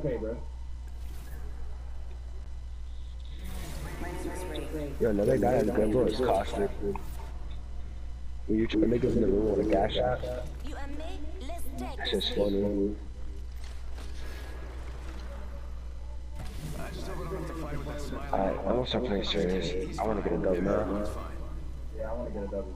it's okay, bro. Yo, another guy has gun bro is caustic. When you try to make us in the room with a gas shot, You and me, let's take that's this. just funny. I just hope I don't have to fight with that smile. Alright, I'm gonna start playing serious. I wanna get a dub now. Yeah, I want to get a double.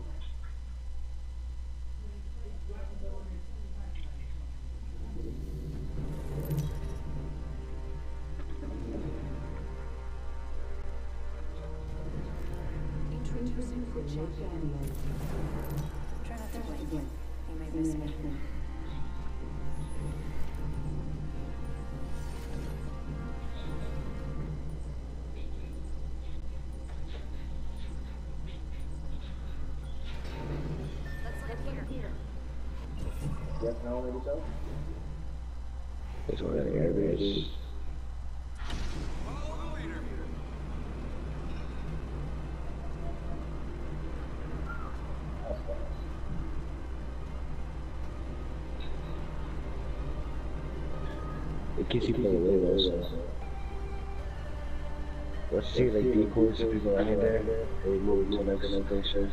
Yes, no, maybe so? This one in the airbase. It keeps you playing away though. Let's see like decoys if people in there. They move to the next location.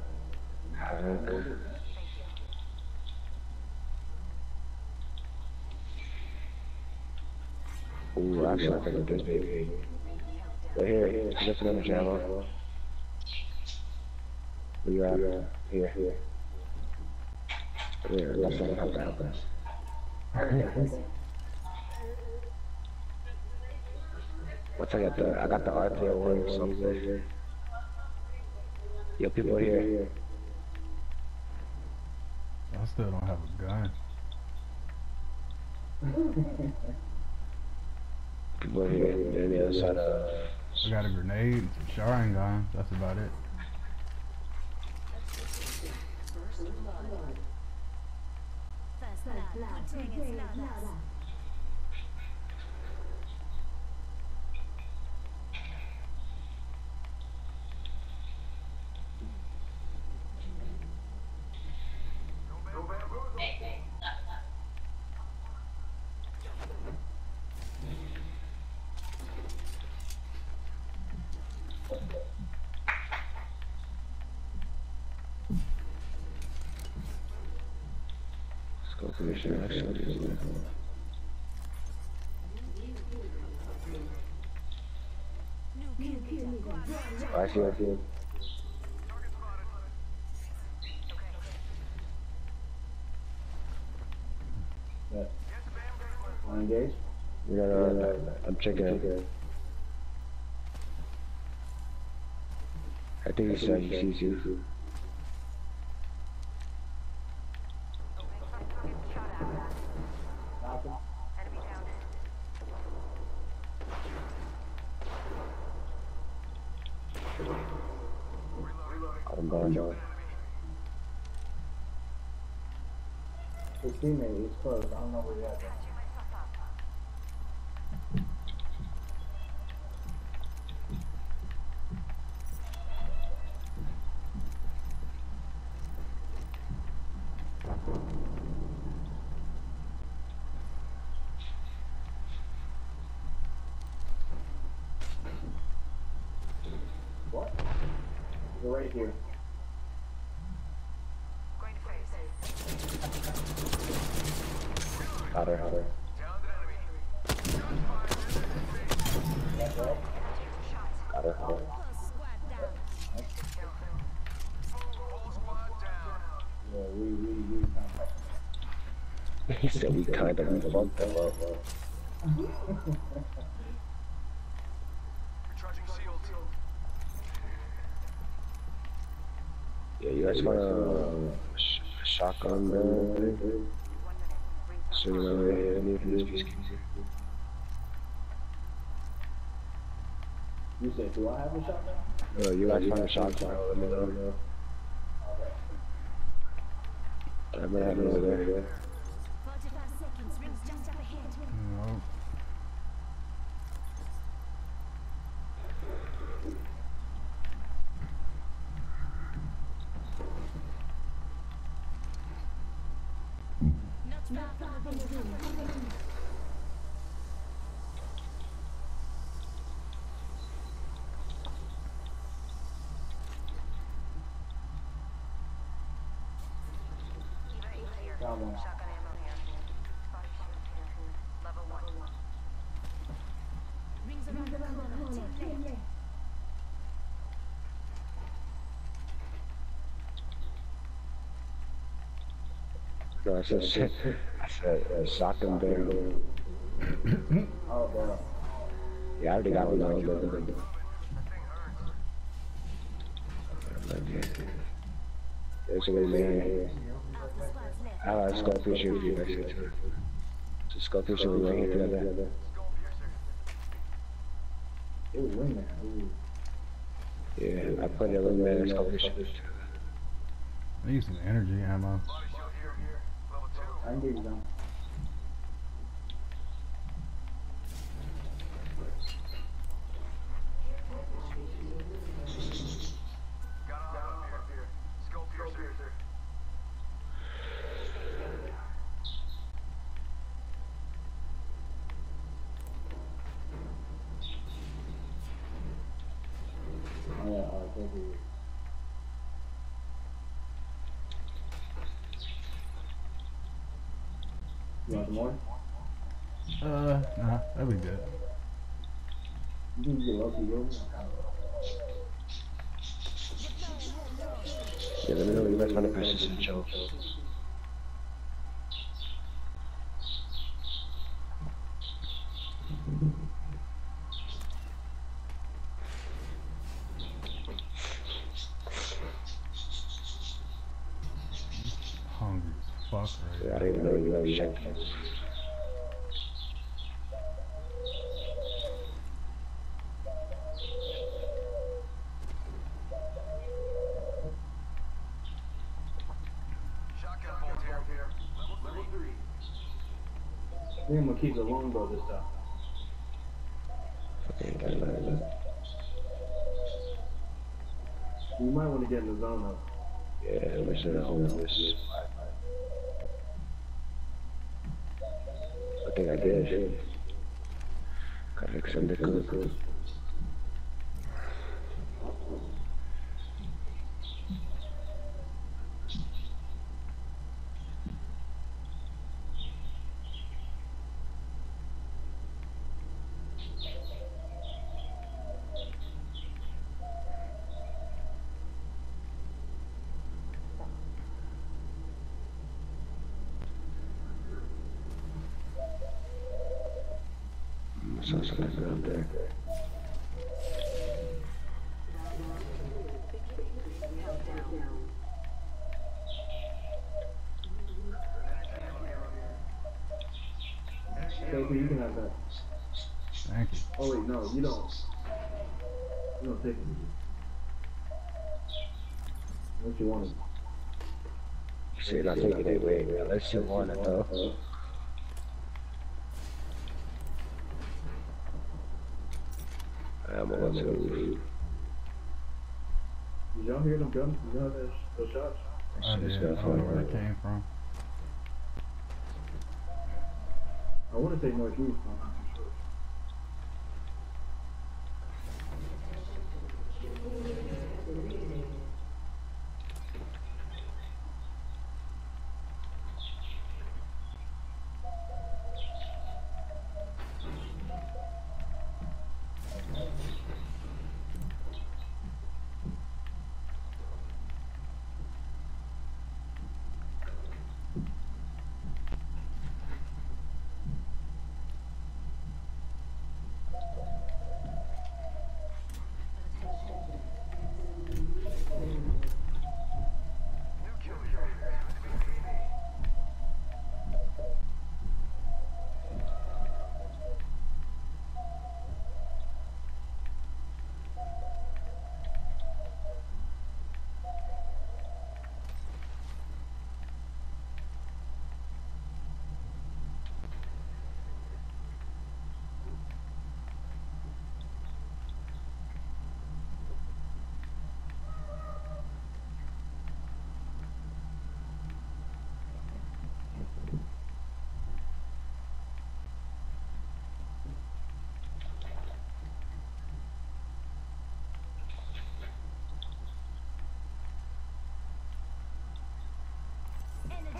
Havoc. Ooh, actually, I think this baby. Right here, just another channel. Where you at? Here, here. Here, that's not how that happens. Once I got the, I got the RTO oh one, so I'm. Yo, people here. I still don't have a gun. People here. They're the other side of. I got a grenade and some shotgun gun. That's about it. First blood. Putting its I see, I see. Yeah. Engage? We got, uh, I'm checking. I think uh, he sees you. I'm going, mm-hmm. John. His teammate is close. I don't know where you're at. What? You're right here. Got her, got her. Yeah. He said we kind of, fucked him up, yeah, you guys want a shotgun, bro? So you know, I need this piece. You said, do I have a shotgun? Uh, you guys find a shotgun? Let me know. I'm gonna have it over there. Left. No, I said, uh, shotgun barrel. Oh, bro. Yeah, I already got one a a guys see it. It's a Skullpiercer we right here together. It was wingman. Ooh. Yeah, I put a little man and Skullpiercer. I need some energy ammo. I can give yeah, alright, you. You want some more? Uh, nah, that'd be good. You can get lucky, yo. Yeah, let me know when you guys find a precision choke. Hungry fuck right Yeah, I didn't even know you guys checked this. Shotgun bolt here. Level three. I think I'm gonna keep the longbow this time. Fucking got it. You might want to get in the zone though. Yeah, listen to all this. I think I did. Gotta fix some good. Saw something out there. Okay, you can have that. Thank you. Oh wait, no, you don't. You don't take it. What you wanted? Shit, I think it way. Unless you want it though. I'm going to the roof. Did y'all hear them guns? You know those, those shots? I Shit, did. I got don't know where fire. that came from. I want to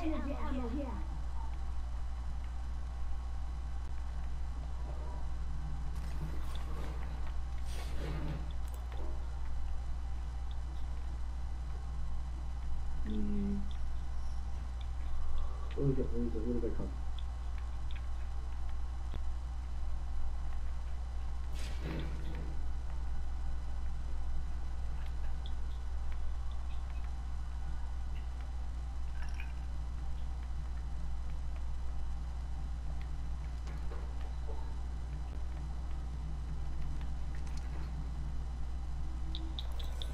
energy ammo here. Mm. Where did they come?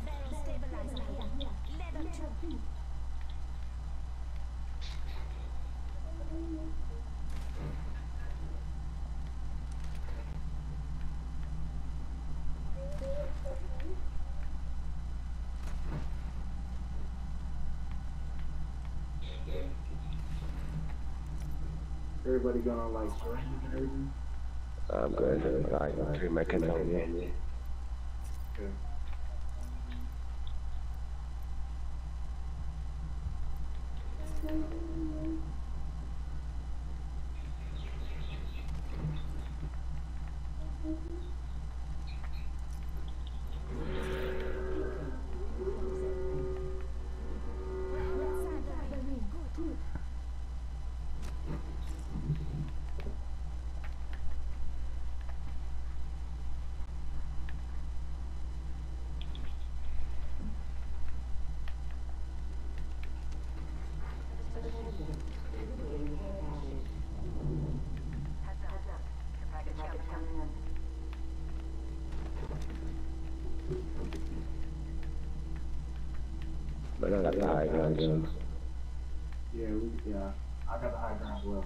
Barrel stabilizer here. Level two. Everybody going on like syringes and everything? I'm good. Like, three mechanics on me. Okay. Got the high ground, so. Yeah, we, yeah. I got the high ground as well.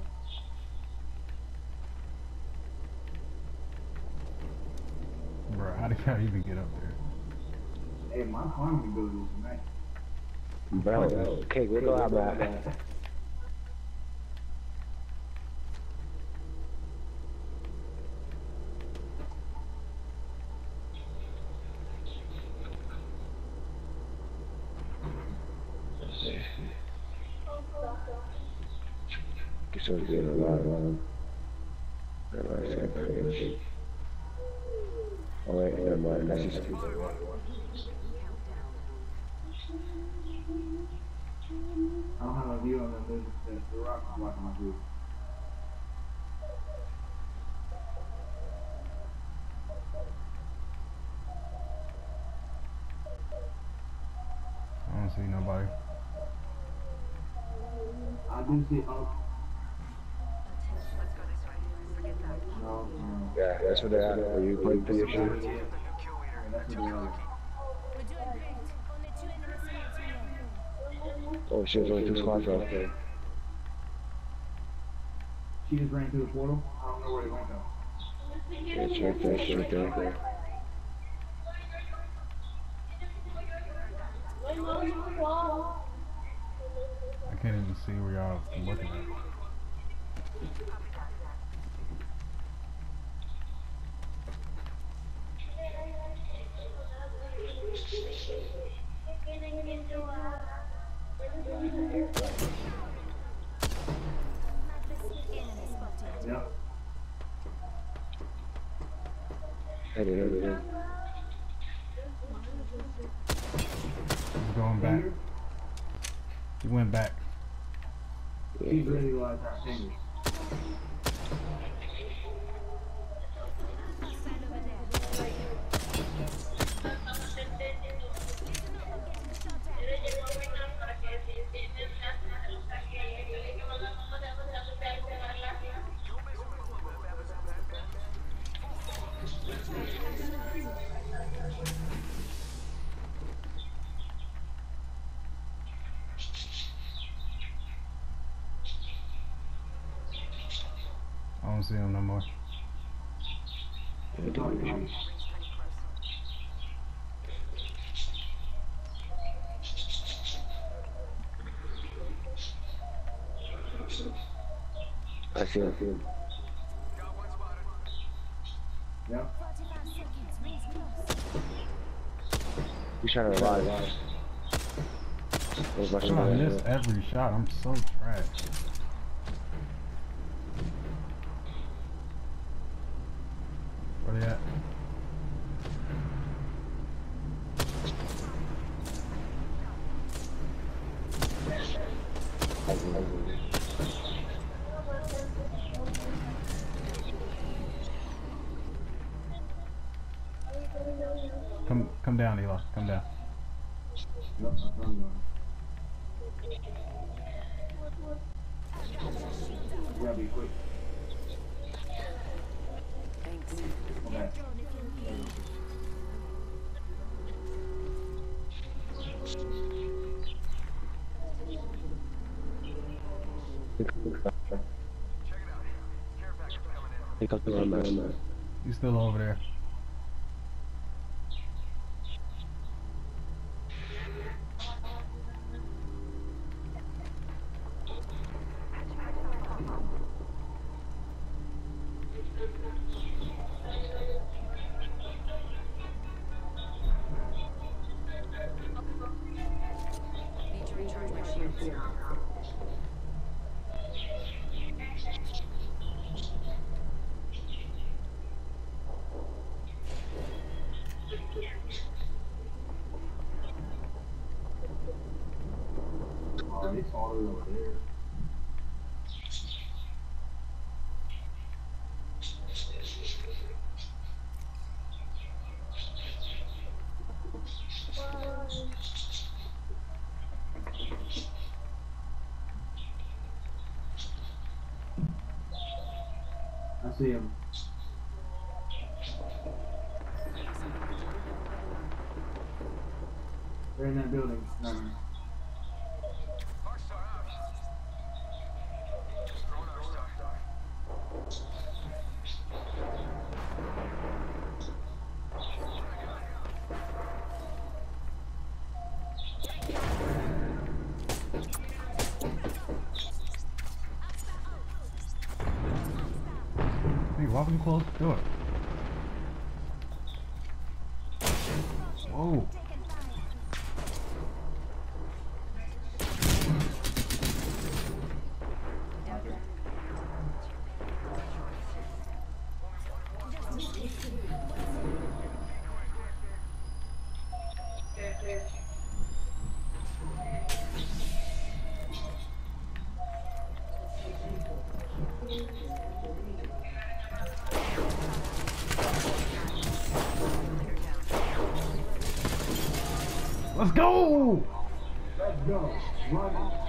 Bro, how did y'all even get up there? Hey, my climbing ability is nice. Bro, okay, we go out, man. Get some good a lot of Everybody said crazy. Oh wait, never mind, that's just I don't have a view on them. There's the, the rock is blocking my view. I don't see nobody. I do see. Oh. No, no. Yeah, that's what they're at. Where you put position. New kill leader. That's Too what they are. cocky. We're doing great. Only two enemy squads remaining. Oh shit, there's only two squads left. She just ran through the portal. I don't know where they went though. It's right there, it's right there. I can't even see where y'all looking at. Hey, there, there, there. He's going back. He went back. She's don't see him no more. Yeah, there, there. I see him. Got one spotted. Yep. 45 seconds. Rings close. He's trying to revive. I miss every shot. I'm so trash. Where they at? Come, come down, Eli. Come down. Yep, I'm done. You gotta be quick. Thanks. Okay. Pick up the man. You still over there? All the way over there. I see him. They're in that building. No, Why would you the Let's go! Let's go. Run.